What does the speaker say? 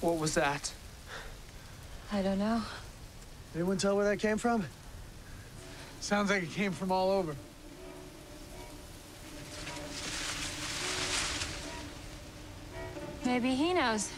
What was that? I don't know. Anyone tell where that came from? Sounds like it came from all over. Maybe he knows.